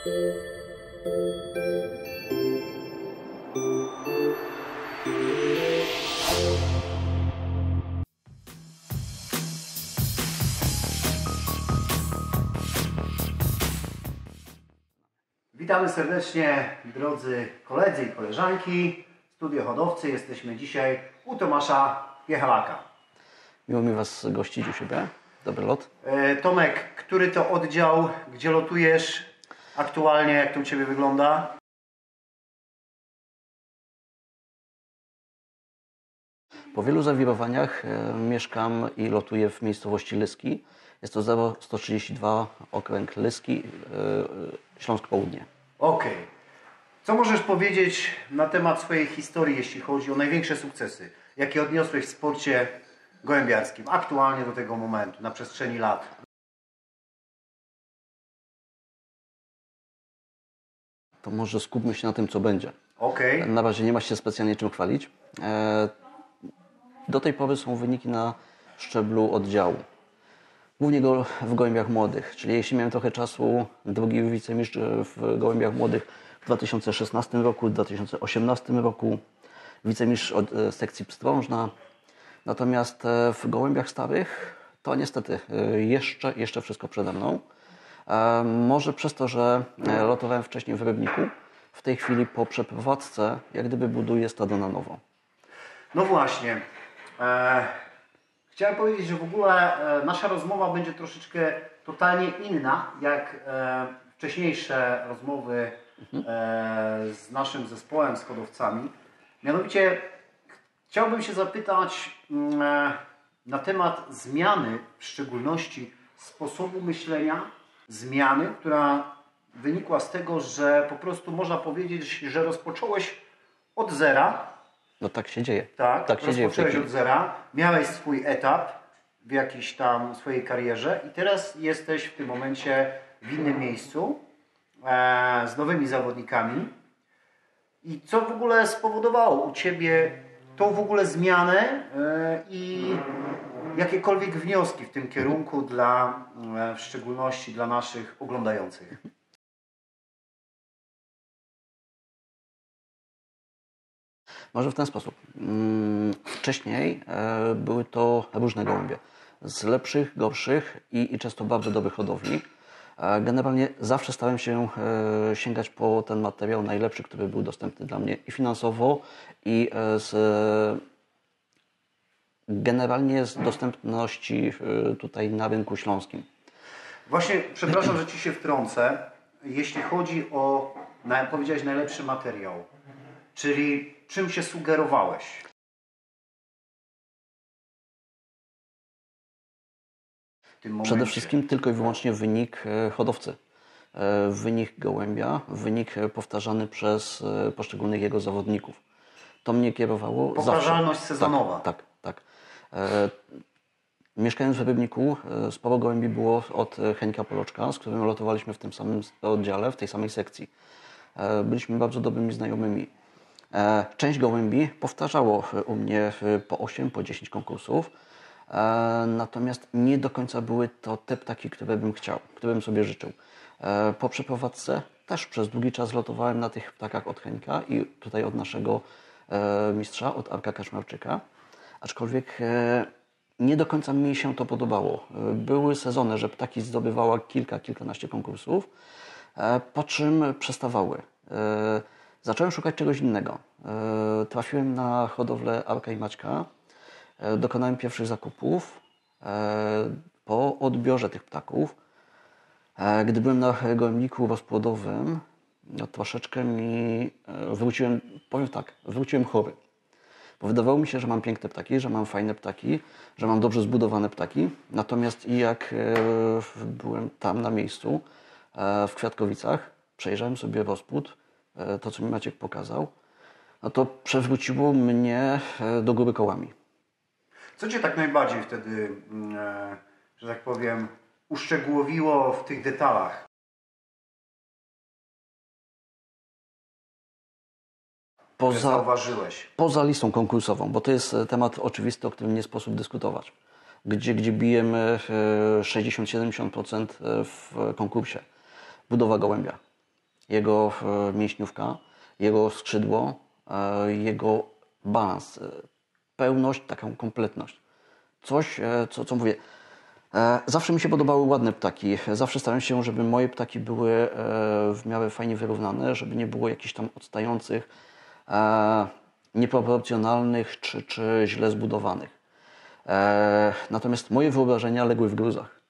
Witamy serdecznie drodzy koledzy i koleżanki, studio hodowcy. Jesteśmy dzisiaj u Tomasza Piechalaka. Miło mi Was gościć u siebie. Dobry lot. E, Tomek, który to oddział, gdzie lotujesz aktualnie, jak to u Ciebie wygląda? Po wielu zawirowaniach e, mieszkam i lotuję w miejscowości Lyski. Jest to 0132 okręg Lyski, e, Śląsk Południe. Okej. Co możesz powiedzieć na temat swojej historii, jeśli chodzi o największe sukcesy, jakie odniosłeś w sporcie gołębiarskim, aktualnie do tego momentu, na przestrzeni lat? To może skupmy się na tym, co będzie. Okej. Na razie nie ma się specjalnie czym chwalić. E, Do tej pory są wyniki na szczeblu oddziału. Głównie go w gołębiach młodych, czyli jeśli miałem trochę czasu, drugi wicemistrz w gołębiach młodych w 2016 roku, w 2018 roku, wicemistrz od e, sekcji pstrążna. Natomiast e, w gołębiach starych to niestety jeszcze, jeszcze wszystko przede mną. E, Może przez to, że e, lotowałem wcześniej w Rybniku, w tej chwili po przeprowadzce jak gdyby buduję stado na nowo. No właśnie. E, chciałem powiedzieć, że w ogóle nasza rozmowa będzie troszeczkę totalnie inna, jak e, wcześniejsze rozmowy e, z naszym zespołem, z hodowcami. Mianowicie chciałbym się zapytać mm, e, na temat zmiany, w szczególności sposobu myślenia, zmiany, która wynikła z tego, że po prostu można powiedzieć, że rozpocząłeś od zera, No tak się dzieje. tak, tak się dzieje rozpocząłeś od zera, miałeś swój etap w jakiejś tam swojej karierze i teraz jesteś w tym momencie w innym miejscu e, z nowymi zawodnikami. I co w ogóle spowodowało u Ciebie tą w ogóle zmianę e, i jakiekolwiek wnioski w tym kierunku dla, e, w szczególności dla naszych oglądających? Może w ten sposób. Mm, Wcześniej e, były to różne gołębie. Z lepszych, gorszych i, i często bardzo dobrych hodowli. Generalnie zawsze starałem się e, sięgać po ten materiał najlepszy, który był dostępny dla mnie i finansowo, i e, z generalnie z dostępności e, tutaj na rynku śląskim. Właśnie, przepraszam, że Ci się wtrącę. Jeśli chodzi o, powiedziałeś, najlepszy materiał, czyli czym się sugerowałeś? Przede wszystkim tylko i wyłącznie wynik e, hodowcy. E, Wynik gołębia, wynik e, powtarzany przez poszczególnych jego zawodników. To mnie kierowało Powtarzalność zawsze. sezonowa. Tak, tak. tak. Mieszkając w Rybniku, sporo gołębi było od Henka Poloczka, z którym lotowaliśmy w tym samym oddziale, w tej samej sekcji. Byliśmy bardzo dobrymi znajomymi. Część gołębi powtarzało u mnie po 8, po 10 konkursów. E, Natomiast nie do końca były to te ptaki, które bym chciał, które bym sobie życzył. E, Po przeprowadzce też przez długi czas lotowałem na tych ptakach od Henka i tutaj od naszego e, mistrza, od Arka Kaczmarczyka. Aczkolwiek nie do końca mi się to podobało. Były sezony, że ptaki zdobywała kilka, kilkanaście konkursów, po czym przestawały. Zacząłem szukać czegoś innego. Trafiłem na hodowlę Arka i Maćka. E, Dokonałem pierwszych zakupów. E, Po odbiorze tych ptaków, e, gdy byłem na gołębniku rozpłodowym, no, troszeczkę mi wróciłem, powiem tak, wróciłem chory. Bo wydawało mi się, że mam piękne ptaki, że mam fajne ptaki, że mam dobrze zbudowane ptaki. Natomiast jak byłem tam na miejscu, w Kwiatkowicach, przejrzałem sobie rozpód, to co mi Maciek pokazał, no to przewróciło mnie do góry kołami. Co Cię tak najbardziej wtedy, mm, e, że tak powiem, uszczegółowiło w tych detalach? Poza, zauważyłeś. poza listą konkursową, bo to jest e, temat oczywisty, o którym nie sposób dyskutować. Gdzie, gdzie bijemy e, 60-70% w konkursie. Budowa gołębia. jego e, mięśniówka, jego skrzydło, e, jego balans, e, pełność, taką kompletność. Coś, e, co, co mówię, e, zawsze mi się podobały ładne ptaki. Zawsze starałem się, żeby moje ptaki były e, w miarę fajnie wyrównane, żeby nie było jakichś tam odstających, nieproporcjonalnych czy, czy źle zbudowanych. Natomiast moje wyobrażenia legły w gruzach.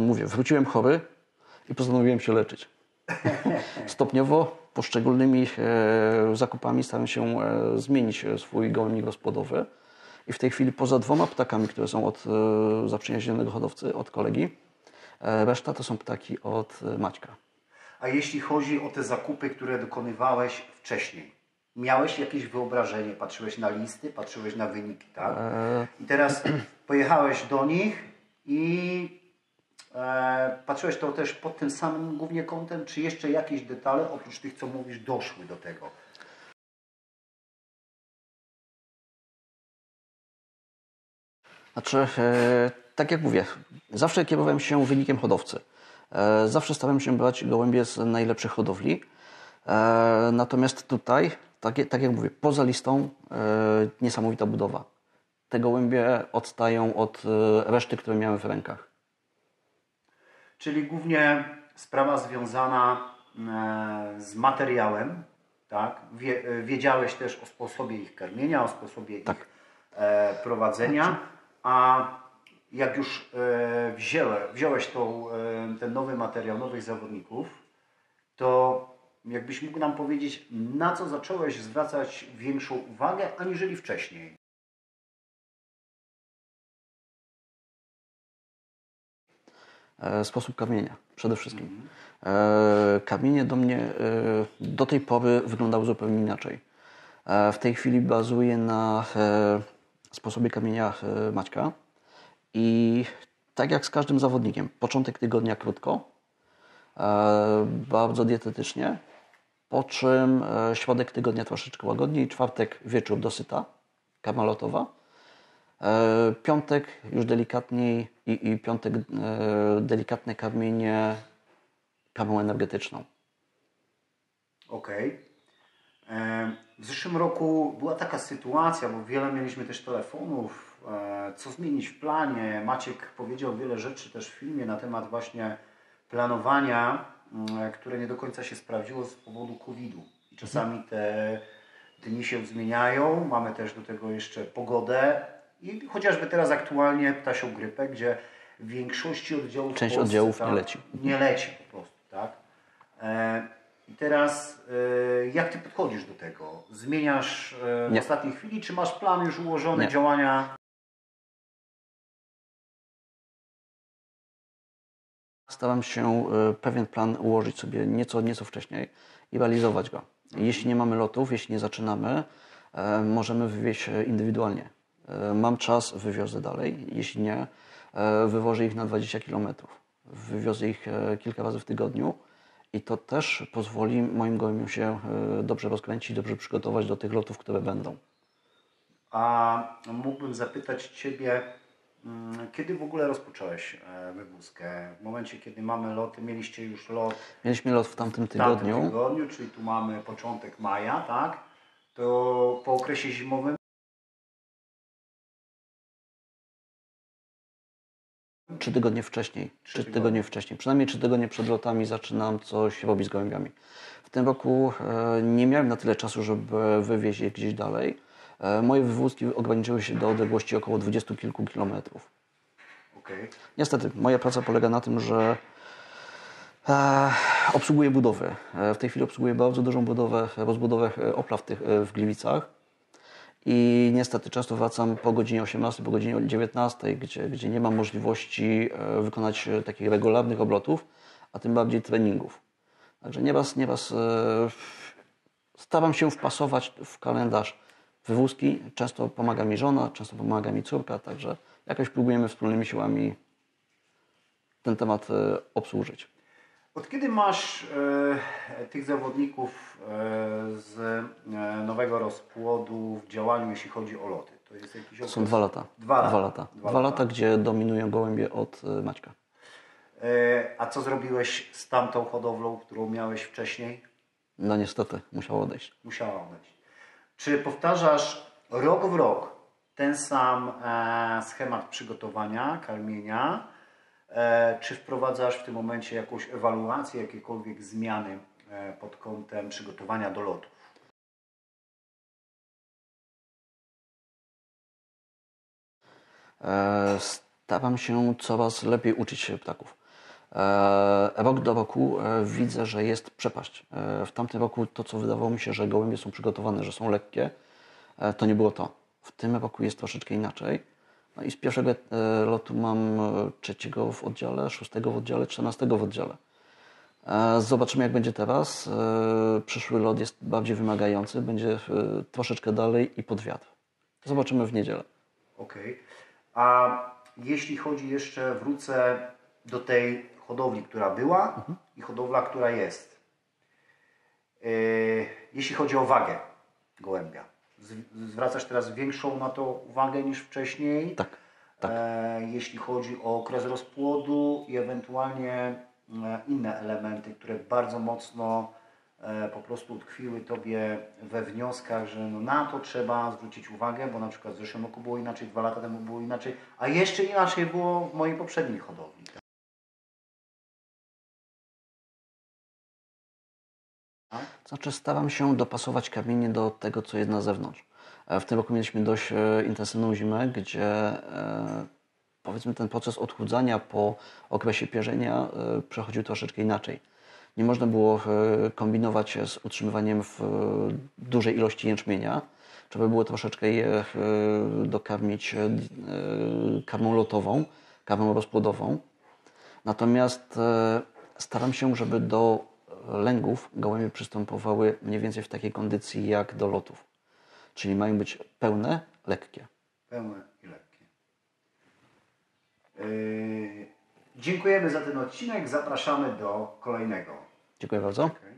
Mówię, wróciłem chory i postanowiłem się leczyć. Stopniowo poszczególnymi e, zakupami starałem się e, zmienić e, swój gołębnik gospodowy. I w tej chwili poza dwoma ptakami, które są od zaprzyjaźnionego hodowcy, od kolegi, reszta to są ptaki od Maćka. A jeśli chodzi o te zakupy, które dokonywałeś wcześniej, miałeś jakieś wyobrażenie? Patrzyłeś na listy, patrzyłeś na wyniki, tak? I teraz pojechałeś do nich i patrzyłeś to też pod tym samym głównie kątem, czy jeszcze jakieś detale, oprócz tych, co mówisz, doszły do tego? Znaczy, e, tak jak mówię, zawsze kierowałem się wynikiem hodowcy. E, zawsze starałem się brać gołębie z najlepszych hodowli. E, natomiast tutaj, tak, tak jak mówię, poza listą e, niesamowita budowa. Te gołębie odstają od e, reszty, które miałem w rękach. Czyli głównie sprawa związana e, z materiałem, tak? Wie, e, wiedziałeś też o sposobie ich karmienia, o sposobie Tak. ich e, prowadzenia, a jak już e, wzięłe, wziąłeś tą, e, ten nowy materiał, nowych zawodników, to jakbyś mógł nam powiedzieć, na co zacząłeś zwracać większą uwagę, aniżeli wcześniej? Sposób karmienia przede wszystkim. E, Karmienie do mnie e, do tej pory wyglądało zupełnie inaczej. E, W tej chwili bazuję na e, sposobie karmienia e, Maćka i tak jak z każdym zawodnikiem, początek tygodnia krótko, e, bardzo dietetycznie, po czym e, środek tygodnia troszeczkę łagodniej, czwartek wieczór dosyta, karma lotowa, E, Piątek już delikatniej i, i piątek e, delikatne karmienie karmą energetyczną. Okej. E, W zeszłym roku była taka sytuacja, bo wiele mieliśmy też telefonów, e, co zmienić w planie. Maciek powiedział wiele rzeczy też w filmie na temat właśnie planowania, mm, które nie do końca się sprawdziło z powodu COVID-u. I czasami te dni się zmieniają, mamy też do tego jeszcze pogodę i chociażby teraz aktualnie ptasią grypę, gdzie w większości oddziałów Część Polsce, oddziałów tak, nie leci. Nie leci po prostu, tak? E, I teraz e, jak Ty podchodzisz do tego? Zmieniasz e, w Nie. ostatniej chwili, czy masz plan już ułożony Nie. działania? Staram się e, pewien plan ułożyć sobie nieco, nieco wcześniej i realizować go. Jeśli nie mamy lotów, jeśli nie zaczynamy, e, możemy wywieźć indywidualnie. E, Mam czas, wywiozę dalej. Jeśli nie, e, wywożę ich na 20 km. Wywiozę ich e, kilka razy w tygodniu i to też pozwoli moim gołębiom się dobrze rozkręcić, dobrze przygotować do tych lotów, które będą. A mógłbym zapytać Ciebie, mm, kiedy w ogóle rozpocząłeś wywózkę? W momencie, kiedy mamy loty, mieliście już lot Mieliśmy lot w tamtym w tamtym tygodniu. tygodniu, czyli tu mamy początek maja, tak? To po okresie zimowym Trzy tygodnie wcześniej. Trzy tygodnie. wcześniej. Przynajmniej trzy tygodnie przed lotami zaczynam coś robić z gołębiami. W tym roku e, nie miałem na tyle czasu, żeby wywieźć je gdzieś dalej. E, moje wywózki ograniczyły się do odległości około dwudziestu kilku kilometrów. Okej. Niestety, moja praca polega na tym, że e, obsługuję budowy. E, w tej chwili obsługuję bardzo dużą budowę, rozbudowę oplaw tych, e, w Gliwicach. I niestety często wracam po godzinie 18, po godzinie 19, gdzie, gdzie nie mam możliwości e, wykonać e, takich regularnych obrotów, a tym bardziej treningów. Także nieraz, nieraz e, staram się wpasować w kalendarz wywózki. Często pomaga mi żona, często pomaga mi córka, także jakoś próbujemy wspólnymi siłami ten temat obsłużyć. Od kiedy masz e, tych zawodników e, z e, nowego rozpłodu w działaniu, jeśli chodzi o loty? To jest jakiś okres? są dwa lata. Dwa lata. Dwa lata, Dwa Dwa lata. lata gdzie dominują gołębie od e, Maćka. E, A co zrobiłeś z tamtą hodowlą, którą miałeś wcześniej? No niestety, musiał odejść. Musiała odejść. Czy powtarzasz rok w rok ten sam e, schemat przygotowania, karmienia? E, czy wprowadzasz w tym momencie jakąś ewaluację, jakiekolwiek zmiany e, pod kątem przygotowania do lotu? E, Staram się coraz lepiej uczyć się ptaków. Rok do roku widzę, że jest przepaść. W tamtym roku to, co wydawało mi się, że gołębie są przygotowane, że są lekkie, to nie było to. W tym roku jest troszeczkę inaczej. No i z pierwszego e, lotu mam e, trzeciego w oddziale, szóstego w oddziale, czternastego w oddziale. E, Zobaczymy, jak będzie teraz. Przyszły lot jest bardziej wymagający, będzie troszeczkę dalej i pod wiatr. Zobaczymy w niedzielę. Okej. A jeśli chodzi jeszcze, wrócę do tej hodowli, która była i hodowla, która jest. Jeśli chodzi o wagę gołębia, zwracasz teraz większą na to uwagę niż wcześniej? Tak, tak. E, jeśli chodzi o okres rozpłodu i ewentualnie e, inne elementy, które bardzo mocno e, po prostu utkwiły Tobie we wnioskach, że no na to trzeba zwrócić uwagę, bo na przykład w zeszłym roku było inaczej, dwa lata temu było inaczej, a jeszcze inaczej było w mojej poprzedniej hodowli. Znaczy staram się dopasować kamienie do tego, co jest na zewnątrz. E, W tym roku mieliśmy dość e, intensywną zimę, gdzie e, powiedzmy ten proces odchudzania po okresie pierzenia przechodził troszeczkę inaczej. Nie można było kombinować z utrzymywaniem w dużej ilości jęczmienia. Trzeba było troszeczkę je dokarmić karmą lotową, karmą rozpłodową. Natomiast staram się, żeby do lęgów gołębie przystępowały mniej więcej w takiej kondycji jak do lotów. Czyli mają być pełne, lekkie. Pełne i lekkie. Yy, dziękujemy za ten odcinek, zapraszamy do kolejnego. Dziękuję bardzo. Okej.